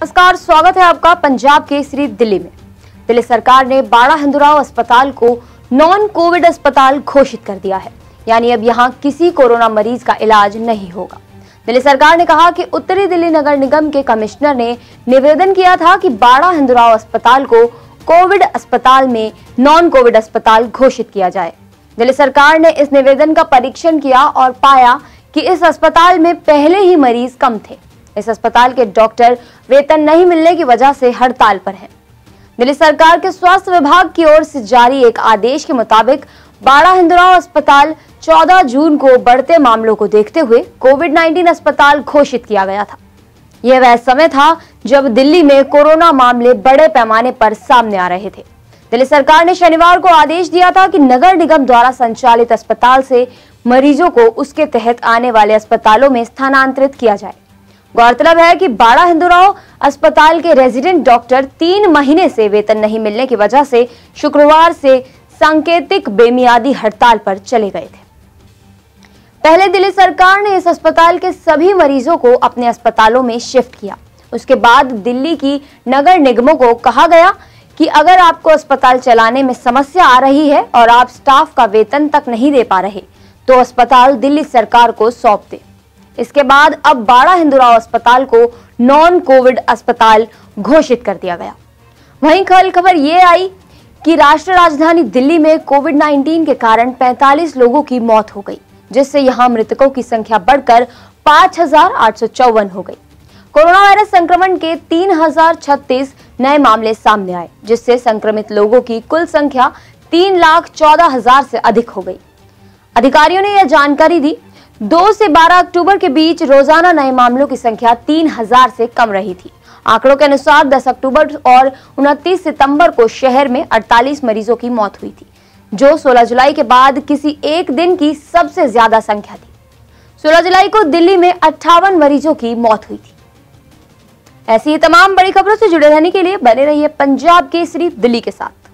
नमस्कार, स्वागत है आपका पंजाब केसरी दिल्ली में। दिल्ली सरकार ने बाड़ा हिंदुराव अस्पताल को नॉन कोविड अस्पताल घोषित कर दिया है। यानी अब यहाँ किसी कोरोना मरीज़ का इलाज नहीं होगा। दिल्ली सरकार ने कहा कि उत्तरी दिल्ली नगर निगम के कमिश्नर ने निवेदन किया था कि बाड़ा हिंदुराव अस्पताल को कोविड अस्पताल में नॉन कोविड अस्पताल घोषित किया जाए। दिल्ली सरकार ने इस निवेदन का परीक्षण किया और पाया कि इस अस्पताल में पहले ही मरीज़ कम थे। इस अस्पताल के डॉक्टर वेतन नहीं मिलने की वजह से हड़ताल पर हैं। दिल्ली सरकार के स्वास्थ्य विभाग की ओर से जारी एक आदेश के मुताबिक बाड़ा हिंदुराव अस्पताल 14 जून को बढ़ते मामलों को देखते हुए कोविड 19 अस्पताल घोषित किया गया था। यह वह समय था जब दिल्ली में कोरोना मामले बड़े पैमाने पर सामने आ रहे थे। दिल्ली सरकार ने शनिवार को आदेश दिया था कि नगर निगम द्वारा संचालित अस्पताल से मरीजों को उसके तहत आने वाले अस्पतालों में स्थानांतरित किया जाए। गौरतलब है कि बाड़ा हिंदुराव अस्पताल के रेजिडेंट डॉक्टर तीन महीने से वेतन नहीं मिलने की वजह से शुक्रवार से सांकेतिक बेमियादी हड़ताल पर चले गए थे। पहले दिल्ली सरकार ने इस अस्पताल के सभी मरीजों को अपने अस्पतालों में शिफ्ट किया। उसके बाद दिल्ली की नगर निगमों को कहा गया कि अगर आपको अस्पताल चलाने में समस्या आ रही है और आप स्टाफ का वेतन तक नहीं दे पा रहे तो अस्पताल दिल्ली सरकार को सौंप दे। इसके बाद अब बाड़ा हिंदुराव अस्पताल को नॉन कोविड अस्पताल घोषित कर दिया गया। वहीं कल खबर ये आई कि राष्ट्रीय राजधानी दिल्ली में कोविड 19 के कारण 45 लोगों की मौत हो गई, जिससे यहाँ मृतकों की संख्या बढ़कर पाँच हो गई। कोरोना वायरस संक्रमण के तीन हज़ार छत्तीस नए मामले सामने आए, जिससे संक्रमित लोगों की कुल संख्या तीन लाख चौदह हज़ार से अधिक हो गई। अधिकारियों ने यह जानकारी दी दो से 12 अक्टूबर के बीच रोज़ाना नए मामलों की संख्या तीन हज़ार से कम रही थी। आंकड़ों के अनुसार 10 अक्टूबर और 29 सितंबर को शहर में 48 मरीजों की मौत हुई थी, जो 16 जुलाई के बाद किसी एक दिन की सबसे ज़्यादा संख्या थी। 16 जुलाई को दिल्ली में अट्ठावन मरीजों की मौत हुई थी। ऐसी तमाम बड़ी खबरों से जुड़े रहने के लिए बने रहिए पंजाब केसरी दिल्ली के साथ।